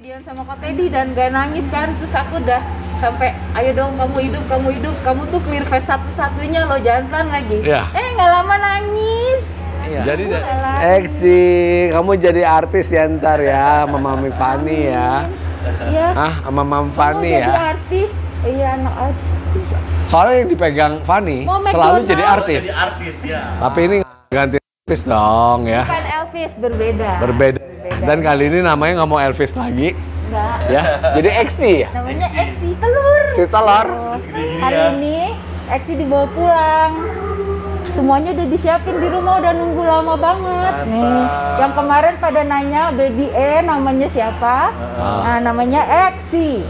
Videoan sama Kak Teddy dan gak nangis kan terus aku udah sampai ayo dong kamu hidup kamu hidup kamu tuh clear face satu-satunya loh jantan lagi Iya. eh nggak lama nangis Jadi da- salah. Eksi, kamu jadi artis ya ntar ya, sama Mami Fani ya. Iya Hah, sama Mam Fani jadi ya. artis iya anak artis Soalnya yang dipegang Fani Mau selalu jadi artis. Jadi artis ya. Tapi ini ganti artis dong ya. bukan Elvis berbeda Berbeda. Dan kali ini namanya nggak mau Elvis lagi, enggak ya. Jadi Eksi ya. namanya Eksi telur. Si telur. Oh, hari ini Eksi dibawa pulang. Semuanya udah disiapin di rumah udah nunggu lama banget. Nih Mantap. yang kemarin pada nanya baby E namanya siapa? Nah namanya Eksi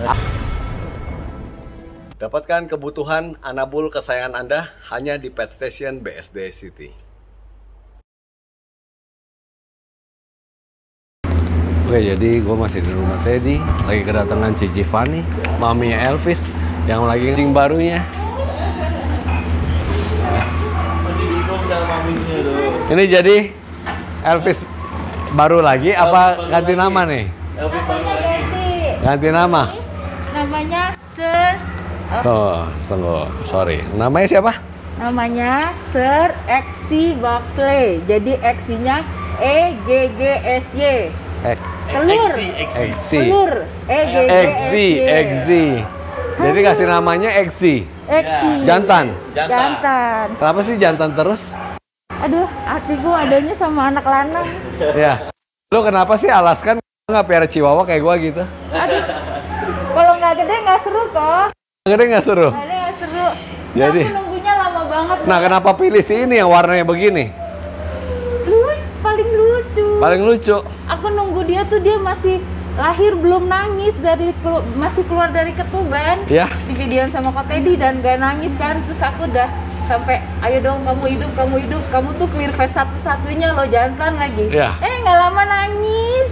Dapatkan kebutuhan anabul kesayangan Anda hanya di Pet Station BSD City. Oke, jadi gue masih di rumah Teddy, lagi kedatangan Cici Fani, maminya Elvis, yang lagi kencing barunya. Masih bingung sama maminya tuh. Ini jadi Elvis baru lagi apa baru ganti lagi. nama nih? Elvis baru lagi. ganti Ganti nama? namanya Sir Oh, tunggu, sorry. Namanya siapa? namanya Sir Eksi Boxley jadi Eksinya E G G S Y Eh, telur Eksi, eksi. Eksi. telur E Eksi, Y Eksi. Jadi kasih namanya Eksi. Eksi Jantan. Jantan. jantan Kenapa sih jantan terus? aduh hatiku adanya sama anak lanang Ya. Lu kenapa sih alaskan nggak piara chihuahua kayak gua gitu? aduh kalau nggak gede nggak seru kok Gede nggak seru? nggak ada nggak seru Jadi- aku nunggunya lama banget Nah, kenapa pilih si ini yang warnanya begini? Paling lucu aku nunggu dia tuh dia masih lahir belum nangis dari kelu- masih keluar dari ketuban Ya. di videoan sama Kak Teddy dan gak nangis kan terus aku udah sampai ayo dong kamu hidup kamu hidup kamu tuh clear face satu-satunya loh jantan lagi Iya. eh nggak lama nangis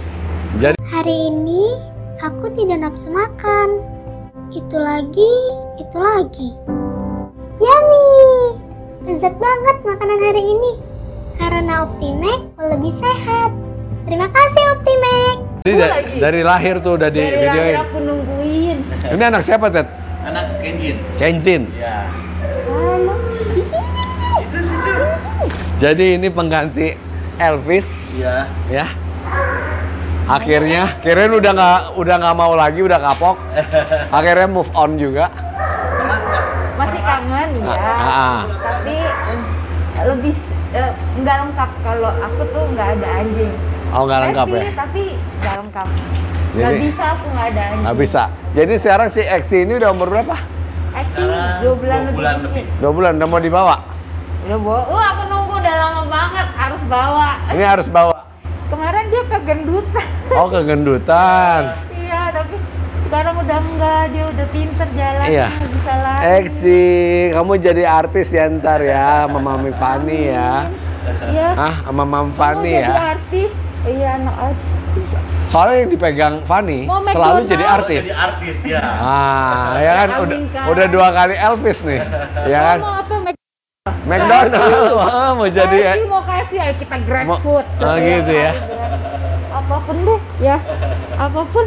Jadi Hari ini aku tidak nafsu makan. Itu lagi, itu lagi. Yummy! Lezat banget makanan hari ini. Karena Optimek lebih sehat. Terima kasih Optimek. jadi da- lagi. dari lahir tuh udah di dari lahir videoin. aku nungguin Ini anak siapa, Ted? Anak Kenjin. Ya. di sini Jadi ini pengganti Elvis Iya. ya. Akhirnya, kirain udah nggak udah nggak mau lagi, udah kapok. Akhirnya move on juga. masih kangen ya Ah, ah. tapi eh, lebih eh, nggak lengkap kalau aku tuh nggak ada anjing Oh nggak lengkap ya? tapi nggak lengkap nggak bisa aku nggak ada anjing Nggak bisa. Jadi sekarang si Eksi ini udah umur berapa? Sekarang dua bulan dua lebih bulan lebih. Dua bulan, udah mau dibawa. udah bawa uh aku nunggu udah lama banget harus bawa Ini harus bawa. kemarin dia kegendutan Oh kegendutan. iya tapi sekarang udah enggak dia udah pinter jalan Iya. bisa lari Eksi, kamu jadi artis ya ntar ya, sama Mami Fani ya. Iya Hah, sama Mam Fani jadi ya. artis iya anak artis Soalnya yang dipegang Fani Mau selalu McDonald. jadi artis. Jadi artis ya. Ah, ya kan udah, udah dua kali Elvis nih, ya kan? mau apa McDonald, Kasih. Wah, mau jadi ya. mau kasih ayo kita grab Mau- food Oh, gitu ya. apa pun deh ya apa pun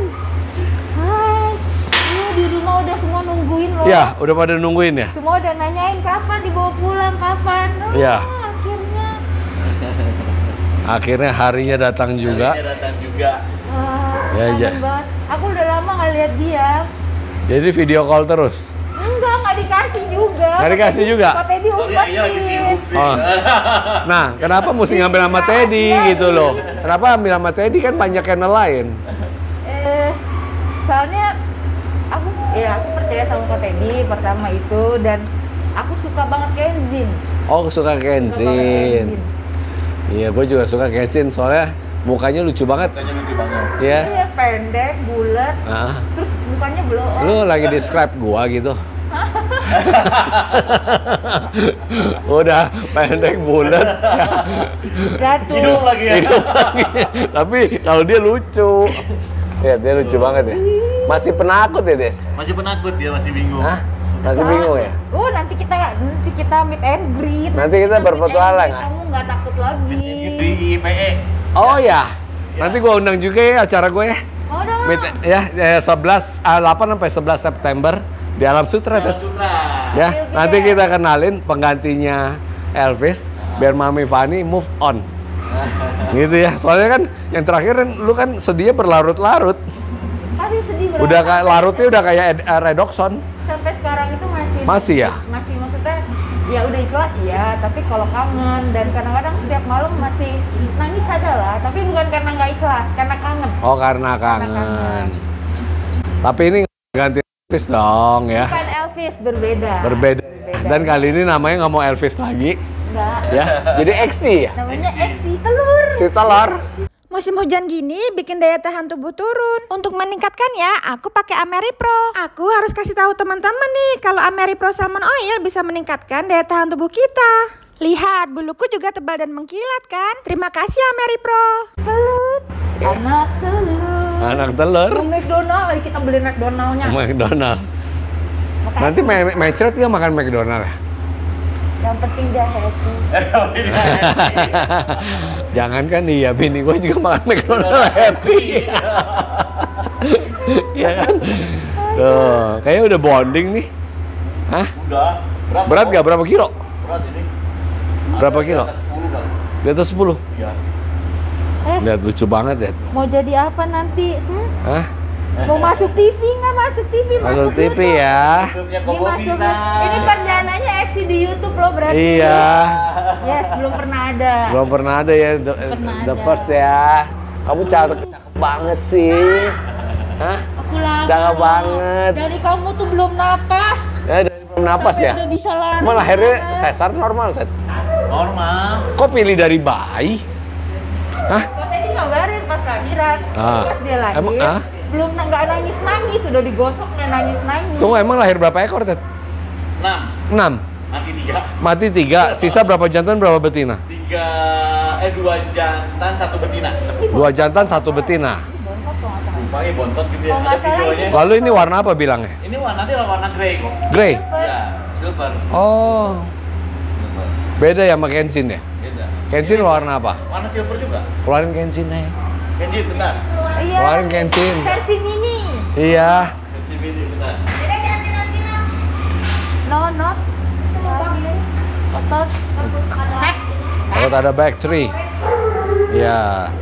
hai ini di rumah udah semua nungguin loh Ya, udah pada nungguin ya. semua udah nanyain kapan dibawa pulang kapan oh, Iya. Akhirnya harinya datang juga. Harinya datang juga. Wah, Ya, ja- banget aku udah lama nggak lihat dia Jadi video call terus. enggak nggak dikasih juga Nggak dikasih juga? Kok Teddy Sorry, Ayah lagi sibuk sih. Oh. Nah, kenapa mesti ngambil sama Teddy gitu loh? Kenapa ambil sama Teddy kan banyak channel lain? Eh, soalnya aku ya aku percaya sama Kak Teddy pertama itu dan aku suka banget Kenzin. Oh, suka Suka banget Kenzin. Iya, gue juga suka Kenzin soalnya mukanya lucu banget. Mukanya lucu banget. Ya. Iya pendek, bulat, Nah, terus mukanya on. lu lagi describe gua gitu. Udah pendek bulat. Jatuh. Hidup lagi ya. Hidup lagi. Tapi kalau dia lucu. Ya, dia lucu banget ya. Masih penakut ya, Des? Masih penakut dia, masih bingung. Hah? Masih bingung ya? Uh, nanti kita nanti kita meet and greet. Nanti kita meet berpetualang. Kamu nggak takut lagi. Di IPE. Oh ya. Nanti gua undang juga ya acara gue ya. Oh, dong, Mid- ya, ya 11 ah, 8 sampai 11 September di Alam Sutra. Ted. Sutra. Ya, nanti kita kenalin penggantinya Elvis biar Mami Fani move on. gitu ya. Soalnya kan yang terakhir kan lu kan sedihnya berlarut-larut. Sedih. Udah kayak larutnya udah kayak eh, Redoxon. Masih. Ya? Masih maksudnya ya udah ikhlas ya. Tapi kalau kangen dan kadang-kadang setiap malam masih nangis ada lah. Tapi bukan karena nggak ikhlas, karena kangen. Oh, karena kangen. kangen. Tapi ini ganti Elvis dong ya. Bukan Elvis berbeda. Berbeda. Berbeda. Dan kali ini namanya nggak mau Elvis lagi Enggak. ya. Jadi XT ya. Namanya Exi telur. Si telur. Musim hujan gini bikin daya tahan tubuh turun. Untuk meningkatkannya, aku pakai AmeriPro. Aku harus kasih tahu teman-teman nih kalau AmeriPro Salmon Oil bisa meningkatkan daya tahan tubuh kita. Lihat, buluku juga tebal dan mengkilat kan? Terima kasih AmeriPro. Telur. Anak telur. Anak telur. McDonald lagi kita beli McDonaldnya. McDonald. Nanti Macret nggak makan McDonald ya? Yang penting dia happy. Jangan kan iya, bini gue juga makan McDonald happy. Iya kan? Tuh, kayaknya udah bonding nih. Hah? Udah. Berapa? Berat gak? Berapa kilo? Berat ini. Berapa Ada di kilo? atas 10 kan? Di atas 10. Iya. Lihat lucu banget ya. Mau jadi apa nanti? Hmm? Hah? Mau masuk TV nggak masuk TV? Masuk TV YouTube. ya. Ini masuk. bisa. Ini perdananya Exi di YouTube loh berarti. Iya. Yes, belum pernah ada. Belum pernah ada ya the, Pernah the ada. first ya. Kamu cakep, cakep banget sih. Hah? Aku lama. Cakep banget. Dari kamu tuh belum napas. Ya dari belum napas Sampai ya. Udah bisa lari. Emang lahirnya sesar normal, Ted? Normal. Kok pilih dari bayi? Hah? Kok tadi ngabarin pas kelahiran. Ah. Pas dia lahir. Emang, ah? Belum nggak nangis nangis, sudah digosok nggak nangis nangis. Tunggu emang lahir berapa ekor, Ted? 6. 6. Nanti 3. Mati 3, sisa berapa jantan, berapa betina? 3 eh 2 jantan, 1 betina. Dua jantan, satu betina. Rupanya bontot gitu ya. Ada salah videonya. ini- Lalu ini warna apa bilangnya? Ini warna nanti warna grey kok. Grey? Iya, silver. Oh, Silver. beda ya sama Kenshin ya? Beda. Kenshin Ini warna apa? Warna silver juga. Keluarin Kenshin aja. Kenji bentar. Iya. Keluarin Kenshin. Versi mini. Iya. Kenji mini bentar. No, no. Kotor. Heh. Takut ada back tree. Iya.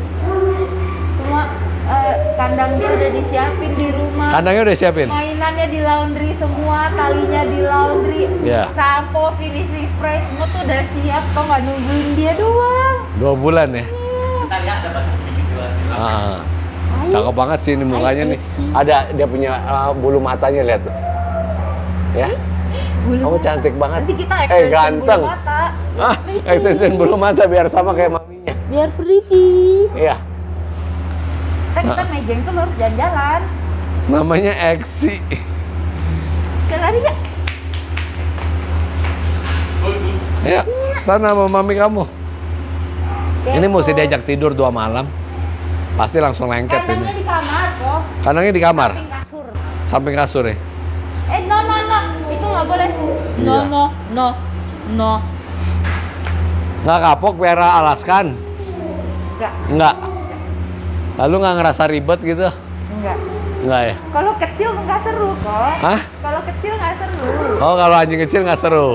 Semua eh, kandang dia udah disiapin di rumah. Kandangnya udah siapin? Mainannya di laundry semua, talinya di laundry. Iya. Sampo, finishing spray semua tuh udah siap. Kok nggak nungguin dia doang? Dua bulan ya? Bentar ya, ada bahasa sedikit juga. Ah. Cakep banget sih ini mukanya nih. Ada dia punya uh, bulu matanya lihat tuh. Ya. Bulu Kamu mata. cantik banget. Nanti kita Eh ganteng. bulu mata. Ah, extension bulu mata biar sama kayak maminya. Biar pretty. Iya. Kita kita megang tuh harus jalan-jalan. Namanya Exi. Bisa lari nggak? Ya, sana sama mami kamu. Ini mesti diajak tidur dua malam. Pasti langsung lengket Kandangnya ini. di kamar kok. Kandangnya di kamar, Samping kasur. samping kasur ya. Eh no no no, itu nggak boleh. No Iya. no no no. Nggak kapok piara alaskan? Enggak Nggak. Lalu nggak ngerasa ribet gitu? enggak. Nggak ya? Kalau kecil nggak seru kok. Hah? Kalau kecil nggak seru. Oh kalau anjing kecil nggak seru.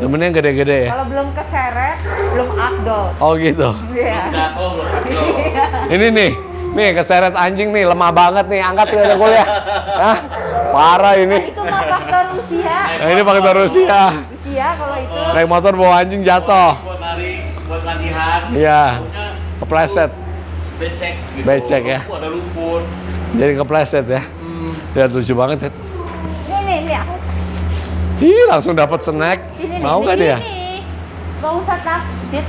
Temennya yang gede-gede ya? Kalau belum keseret, belum afdol. Oh gitu. Iya. Iya. Ini nih, nih keseret anjing nih, lemah banget nih, angkat ke kuliah. Hah? Parah ini. Itu mah faktor usia. Nah, ini faktor usia. Usia kalau itu. Naik motor bawa anjing jatuh. Buat lari, buat latihan. Iya. Kepleset. becek gitu. Becek ya. Ada lumpur. Jadi kepleset ya. Hmm. Lihat lucu banget ya. Nih nih nih. Ih, langsung dapat snack. Sini. Mau nggak dia? sini. Gak usah takut, dia.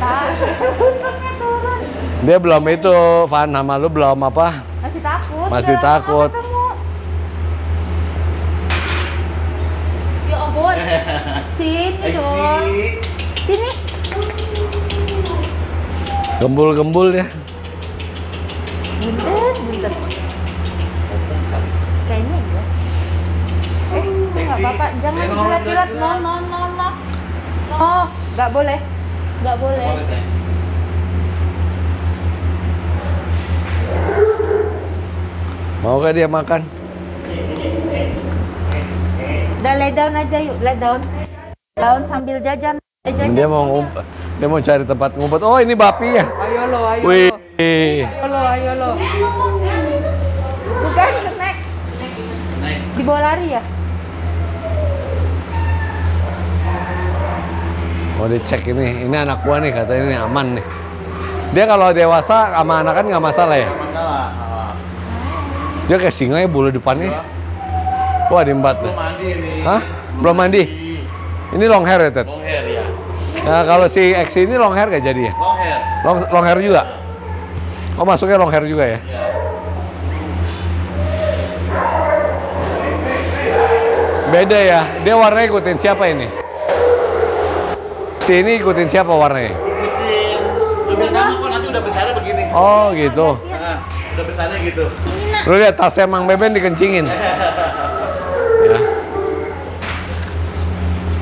Buntutnya turun. Dia belum itu, Van, sama lu belum apa? Masih takut. Masih udah lama takut. Ya ampun. Sini dong. Sini. Gembul-gembul ya. Buntet, buntet. Kayaknya ya. Apa-apa. Jangan Jangan jilat-jilat. No, no, no, no. No, nggak boleh. Nggak boleh. Mau gak dia makan? Udah lay down aja yuk, lay down. Down sambil jajan. Eh, jajan. Dia mau ngumpet. Dia mau cari tempat ngumpet. Oh, ini bapi ya? Ayo lo, ayo Wih. lo. Ayo lo, ayo lo. Bukan snack. Dibawa lari ya? Mau dicek ini. Ini anak gua nih, katanya ini aman nih. Dia kalau dewasa sama anak kan nggak masalah ya? Dia kayak singa ya bulu depannya. Wah, tuh. Belum mandi nih. Hah? Belum mandi? Ini long hair ya, Ted? Long hair ya. Nah, kalau si X ini long hair gak jadi ya? Long hair. Long, long hair juga? Oh, masuknya long hair juga ya? Ya. Beda ya. Dia warnanya ikutin siapa ini? Si ini ikutin siapa warnanya? Ikutin. Udah sama kok nanti udah besarnya begini. Oh, gitu. Nah, udah besarnya gitu. Lu lihat tasnya Mang Beben dikencingin. Ya.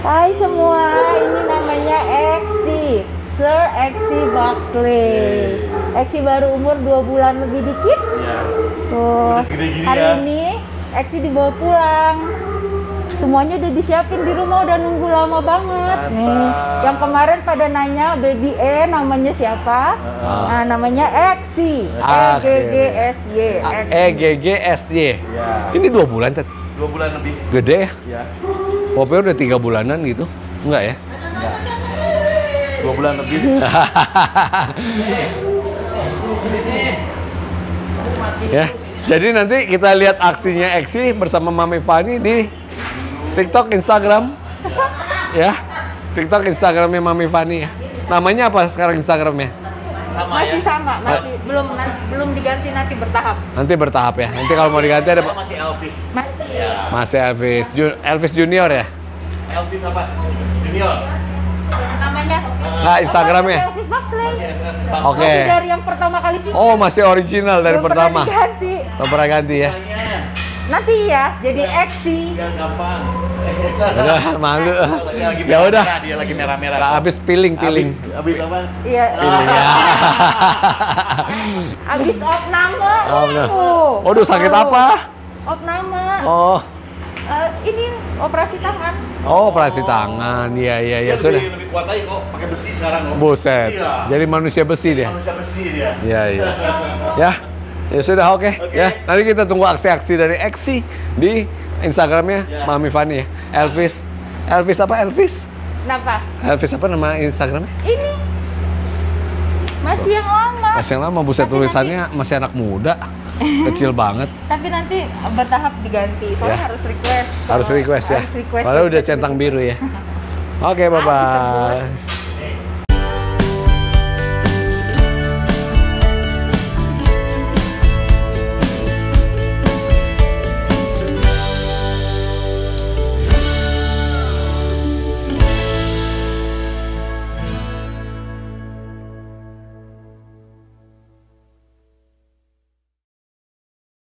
Hai semua, ini namanya Exi, Sir Exi Boxley. Exi baru umur 2 bulan lebih dikit. Iya. Tuh, hari ya. ini Exi dibawa pulang. Semuanya udah disiapin di rumah, udah nunggu lama banget. Mantap. Nih, yang kemarin pada nanya baby E namanya siapa? Nah, namanya Exi. E Ah, G G S Y. E G G S Y. Iya. Ini dua bulan, Ted. Dua bulan lebih. Gede ya? Ya. Udah tiga bulanan gitu. Enggak ya? Enggak. Dua bulan lebih. ya. Jadi nanti kita lihat aksinya Exi bersama Mami Fani di TikTok, Instagram. ya. TikTok, Instagramnya Mami Fani ya. Namanya apa sekarang Instagramnya? Sama Masih ya. sama, masih belum belum diganti nanti bertahap. Nanti bertahap ya. Nanti kalau mau diganti ada masih Elvis. Masih. Mas Elvis, Ju- Elvis Junior ya. Elvis apa? Junior. Namanya Nah, Instagramnya. Oh, Elvis. Masih Bang. Oke. Masih dari yang pertama kali bikin. Oh, masih original dari Belum pertama. Pernah diganti. Belum pernah ganti ya. Nanti ya, jadi Exi. Biar gampang. Udah, malu. Ya udah. Dia lagi merah-merah. Nah, habis piling, piling. Habis, habis apa? Iya. Piling ya. Abis op nama. Oh. Waduh, sakit apa? Op nama. Oh, Eh, ini operasi tangan. oh operasi tangan. Iya, iya, iya sudah. lebih, lebih kuat lagi kok, pakai besi sekarang kok. Buset. Iya. Jadi manusia besi dia. Manusia besi dia. Iya, iya. Ya. Ya sudah oke. Oke. Ya, nanti kita tunggu aksi-aksi dari Exi di Instagramnya Ya. Mami Fani ya. Elvis. Elvis apa Elvis? Kenapa? Elvis apa nama Instagramnya? Ini masih yang lama. Masih yang lama buset Tapi tulisannya masih anak muda. Kecil banget. Tapi nanti bertahap diganti. Soalnya Ya. harus request. Harus request ya. Harus request. Padahal udah centang juga. biru ya. Oke, bye Ah, bisa bye.